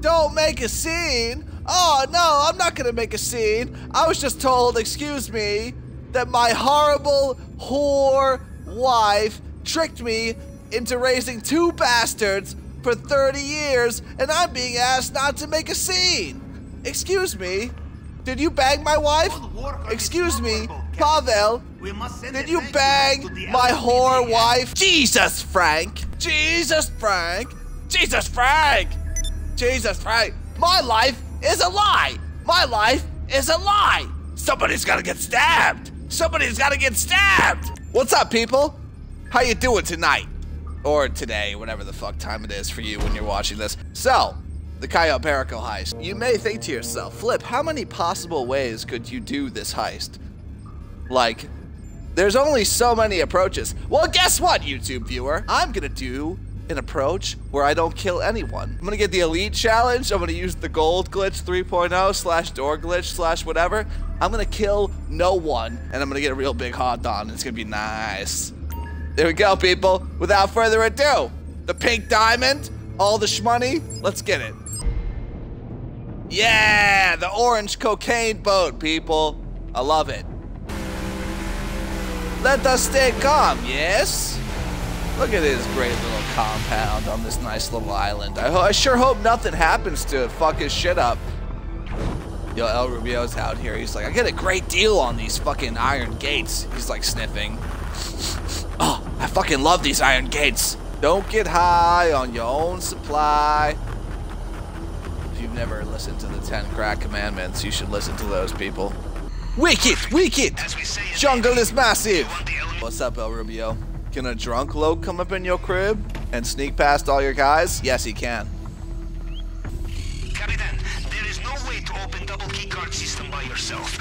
Don't make a scene. Oh, no, I'm not gonna make a scene. I was just told, excuse me, that my horrible whore wife tricked me into raising two bastards for 30 years, and I'm being asked not to make a scene. Excuse me, did you bang my wife? Excuse me, Pavel, did you bang my whore wife? Jesus, Frank! Jesus, Frank! Jesus, Frank! Jesus, Frank! My life is a lie! My life is a lie! Somebody's gotta get stabbed! Somebody's gotta get stabbed! What's up, people? How you doing tonight? Or today, whatever the fuck time it is for you when you're watching this. So, the Cayo Perico heist. You may think to yourself, Flip, how many possible ways could you do this heist? Like, there's only so many approaches. Well, guess what, YouTube viewer? I'm gonna do an approach where I don't kill anyone. I'm gonna get the Elite Challenge. I'm gonna use the Gold Glitch 3.0 slash Door Glitch slash whatever. I'm gonna kill no one, and I'm gonna get a real big hot on. It's gonna be nice. There we go, people. Without further ado, the pink diamond, all the shmoney, let's get it. Yeah, the orange cocaine boat, people. I love it. Let us stay calm, yes? Look at this great little compound on this nice little island. I, I sure hope nothing happens to it. Fuck his shit up. Yo, El Rubio's out here. He's like, I get a great deal on these fucking iron gates. He's like sniffing. Oh, I fucking love these iron gates. Don't get high on your own supply. If you've never listened to the 10 crack commandments, you should listen to those people. Wicked, wicked! Jungle is massive! What's up, El Rubio? Can a drunk loke come up in your crib and sneak past all your guys? Yes, he can. Capitan, there is no way to open double keycard system by yourself.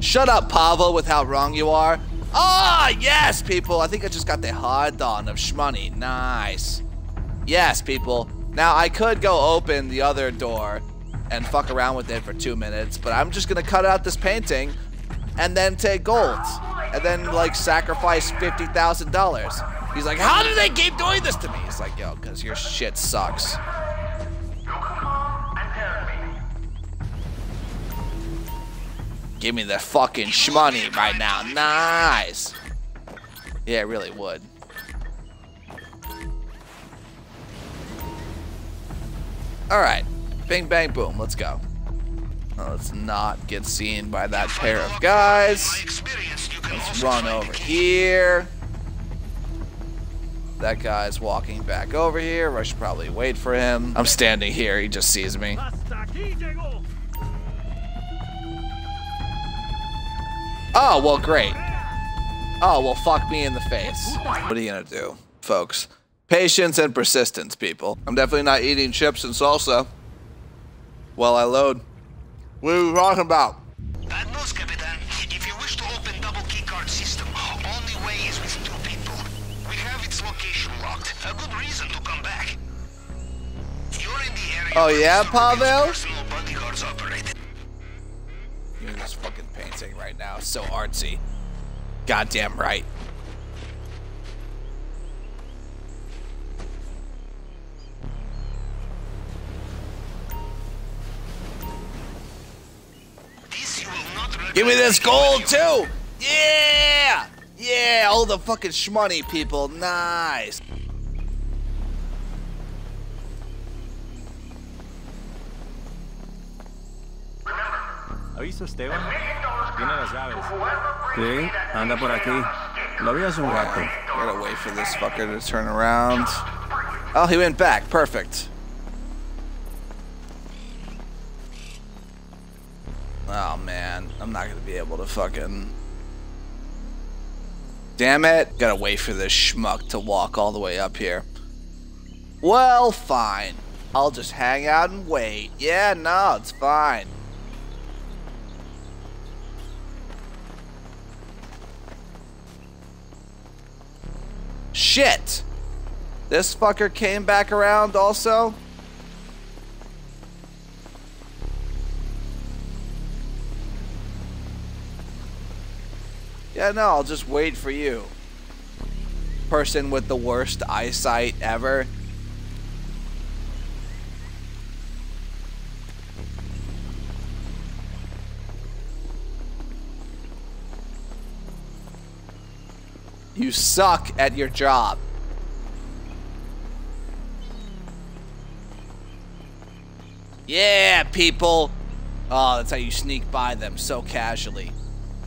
Shut up, Pavel, with how wrong you are. Ah, yes, people. I think I just got the hard on of shmoney. Nice. Yes, people. Now, I could go open the other door and fuck around with it for two minutes, but I'm just gonna cut out this painting and then take gold. And then, like, sacrifice $50,000. He's like, how do they keep doing this to me? It's like, yo, because your shit sucks. Give me the fucking shmoney right now. Nice. Yeah, it really would. Alright. Bing, bang, boom. Let's go. Let's not get seen by that pair of guys. Let's run over here. That guy's walking back over here. I should probably wait for him. I'm standing here. He just sees me. Oh, well, great. Oh, well, fuck me in the face. What are you gonna do, folks? Patience and persistence, people. I'm definitely not eating chips and salsa while I load. What are we talking about? Oh, yeah, Pavel? You're just fucking painting right now. So artsy. Goddamn right. Give me this gold too. Yeah, yeah, all the fucking shmoney, people. Nice. ¿Ha visto a Esteban? Tiene las llaves. Sí, anda por aquí. Lo vi hace un rato. Gotta wait for this fucker to turn around. Oh, he went back. Perfect. Oh man, I'm not gonna be able to fucking. Damn it! Gotta wait for this schmuck to walk all the way up here. Well, fine. I'll just hang out and wait. Yeah, no, it's fine. Shit! This fucker came back around also? Yeah, no, I'll just wait for you. Person with the worst eyesight ever. You suck at your job. Yeah, people. Oh, that's how you sneak by them so casually.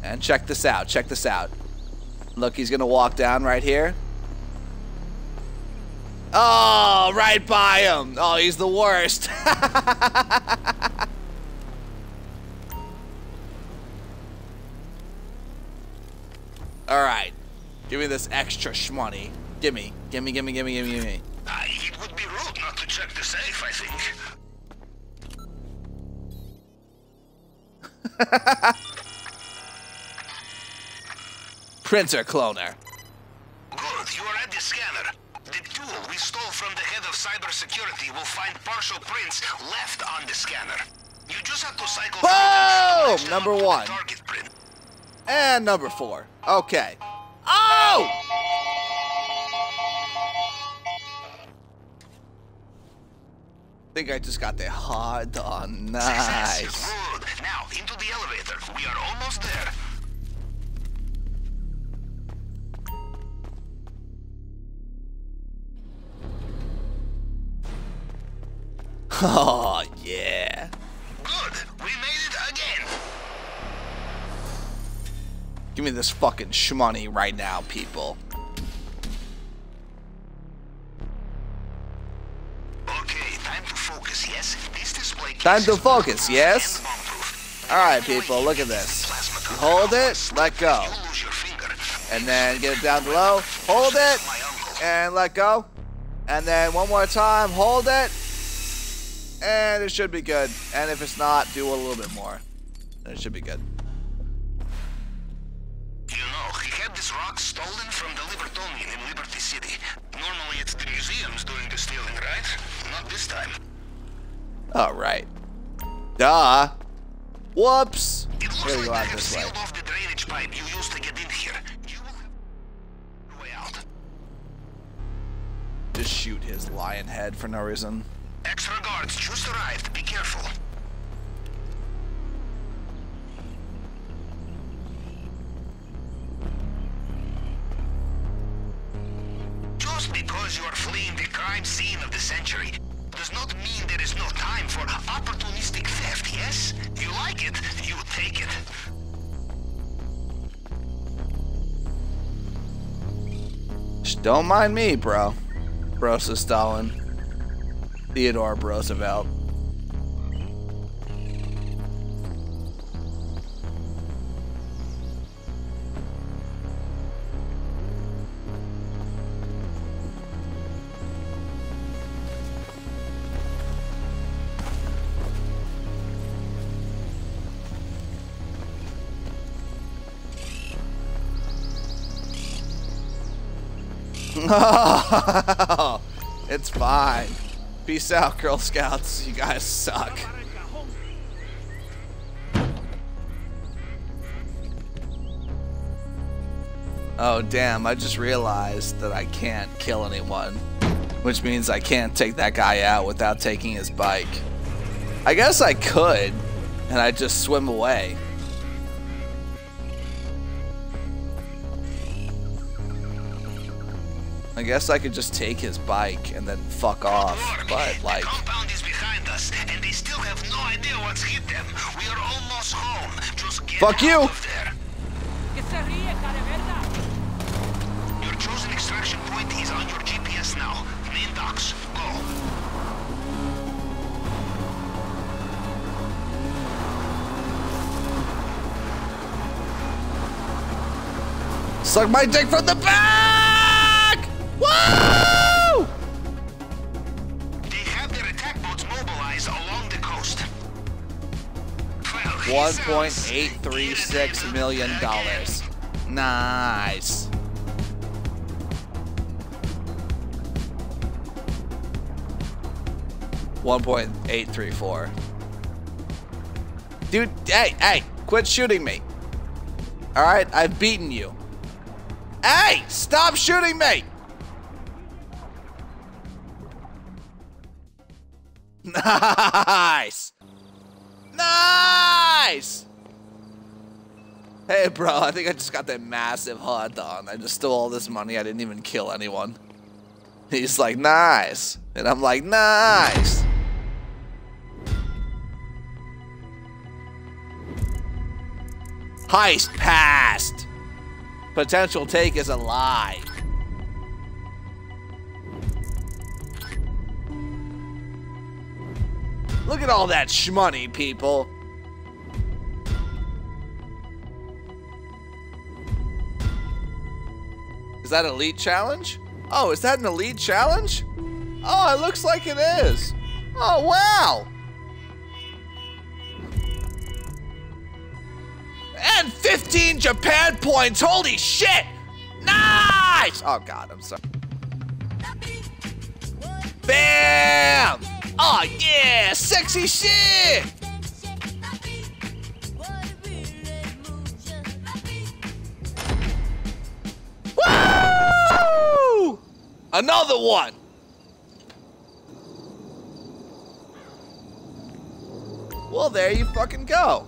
And check this out. Check this out. Look, he's to walk down right here. Oh, right by him. Oh, he's the worst. All right. Give me this extra shmoney. Gimme. Gimme, gimme, gimme, gimme, gimme. Uh, it would be rude not to check the safe, I think. Printer cloner. Good, you are at the scanner. The tool we stole from the head of cybersecurity will find partial prints left on the scanner. You just have to cycle through Boom! Number up to the one. And number four. Okay. Oh! think I just got the hard on. Success. Nice. Good. Now, into the elevator. We are almost there. Oh, yeah. Give me this fucking shmoney right now, people. Okay, time to focus, yes? This display Time to focus, yes? Alright, people, look at this. You hold it, let go. you lose your finger. And then get it down below. Hold it. And let go. And then one more time. Hold it. And it should be good. And if it's not, do a little bit more. And it should be good. You know, he had this rock stolen from the Libertonian in Liberty City. Normally it's the museums doing the stealing, right? Not this time. Alright. Duh. Whoops. It looks Here like go they have this way. sealed off the drainage pipe you used to get in here. You will have a way out. Just shoot his lion head for no reason. Extra guards just arrived. Be careful. Because you are fleeing the crime scene of the century does not mean there is no time for opportunistic theft, yes? You like it, you take it. Just don't mind me, bro. Brosa Stalin. Theodore Roosevelt. it's fine. Peace out, Girl Scouts. You guys suck. Oh, damn. I just realized that I can't kill anyone. Which means I can't take that guy out without taking his bike. I guess I could, and I'd just swim away. I guess I could just take his bike and then fuck off, but like, The compound is behind us, and they still have no idea what's hit them. We are almost home. Just get Fuck out you. of there. ¿Qué se ríe, careverga? Your chosen extraction point is on your GPS now. Main docks. Go. suck my dick from the back! $1.836 million. Nice. One point eight three four. Dude, hey, hey, quit shooting me. Alright, I've beaten you. Hey! Stop shooting me! Nice! Nice! Hey, bro, I think I just got that massive hot dog. I just stole all this money. I didn't even kill anyone. He's like, nice. And I'm like, nice. Heist passed. Potential take is a lie. Look at all that shmoney, people. That elite challenge? Oh, is that an elite challenge? Oh, it looks like it is. Oh, wow. And 15 Japan points. Holy shit. Nice. Oh, God, I'm sorry. Bam. Oh, yeah. Sexy shit. Another one. Well, there you fucking go.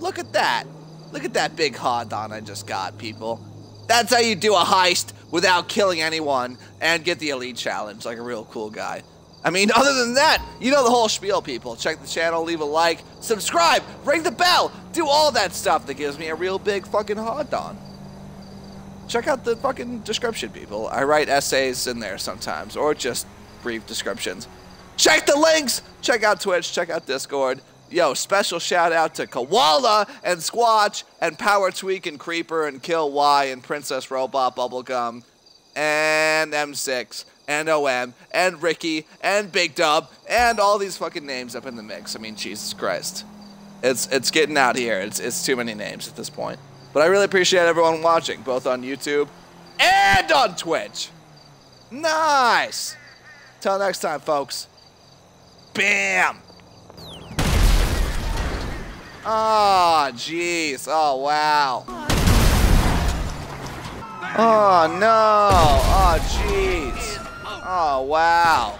Look at that. Look at that big hot on I just got, people. That's how you do a heist without killing anyone and get the elite challenge like a real cool guy. I mean, other than that, you know the whole spiel, people. Check the channel, leave a like, subscribe, ring the bell, do all that stuff that gives me a real big fucking hot on. Check out the fucking description, people. I write essays in there sometimes, or just brief descriptions. Check the links! Check out Twitch, check out Discord. Yo, special shout out to Koala and Squatch and Power Tweak and Creeper and Kill Y and Princess Robot Bubblegum and M6 and OM and Ricky and Big Dub and all these fucking names up in the mix. I mean, Jesus Christ. It's it's getting out here. It's it's too many names at this point. But I really appreciate everyone watching, both on YouTube and on Twitch. Nice. Till next time, folks. Bam. Oh, jeez. Oh, wow. Oh, no. Oh, jeez. Oh, wow.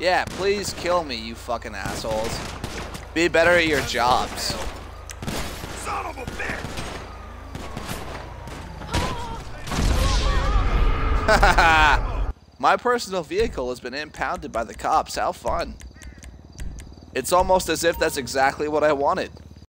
Yeah, please kill me, you fucking assholes. Be better at your jobs. Son of a bitch! My personal vehicle has been impounded by the cops. How fun. It's almost as if that's exactly what I wanted.